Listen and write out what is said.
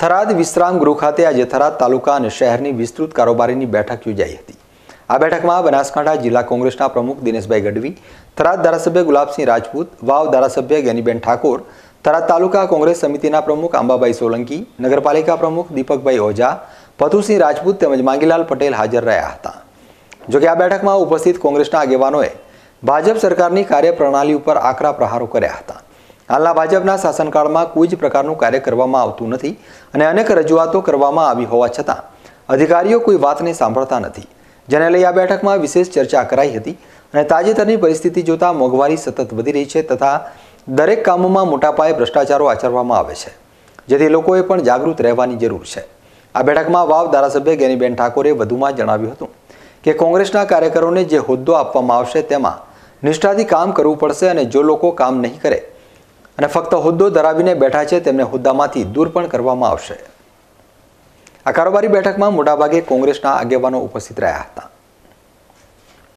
થરાદ વિશ્રામ ગૃહ ખાતે આજે થરાદ તાલુકા અને શહેરની વિસ્તૃત કારોબારીની બેઠક યોજાઈ હતી. આ બેઠકમાં બનાસકાંઠા જિલ્લા કોંગ્રેસના પ્રમુખ દિનેશભાઈ ગઢવી, થરાદ ધારાસભ્ય ગુલાબસિંહ રાજપૂત, વાવ ધારાસભ્ય જ્ઞાનીબેન ઠાકોર, થરાદ તાલુકા કોંગ્રેસ સમિતિના પ્રમુખ આંબાભાઈ સોલંકી, નગરપાલિકા પ્રમુખ દીપકભાઈ ઓઝા, પથુસિંહ રાજપૂત તેમજ માંગીલાલ પટેલ હાજર રહ્યા હતા. જોકે આ બેઠકમાં ઉપસ્થિત કોંગ્રેસના આગેવાનોએ ભાજપ સરકારની કાર્યપ્રણાલી ઉપર આકરા પ્રહારો કર્યા હતા. હાલના ભાજપના શાસનકાળમાં કોઈ જ પ્રકારનું કાર્ય કરવામાં આવતું નથી અને અનેક રજૂઆતો કરવામાં આવી હોવા છતાં અધિકારીઓ કોઈ વાતને સાંભળતા નથી. જેને લઈ આ બેઠકમાં વિશેષ ચર્ચા કરાઈ હતી અને તાજેતરની પરિસ્થિતિ જોતા મોંઘવારી સતત વધી રહી છે તથા દરેક કામોમાં મોટા પાયે ભ્રષ્ટાચારો આચરવામાં આવે છે, જેથી લોકોએ પણ જાગૃત રહેવાની જરૂર છે. આ બેઠકમાં વાવ ધારાસભ્ય ગેનીબેન ઠાકોરે વધુમાં જણાવ્યું હતું કે કોંગ્રેસના કાર્યકરોને જે હોદ્દો આપવામાં આવશે તેમાં નિષ્ઠાથી કામ કરવું પડશે અને જો લોકો કામ નહીં કરે અને ફક્ત હોદ્દો ધરાવીને બેઠા છે, તેમને હોદ્દામાંથી દૂર પણ કરવામાં આવશે. આ કારોબારી બેઠકમાં મોટાભાગે કોંગ્રેસના આગેવાનો ઉપસ્થિત રહ્યા હતા.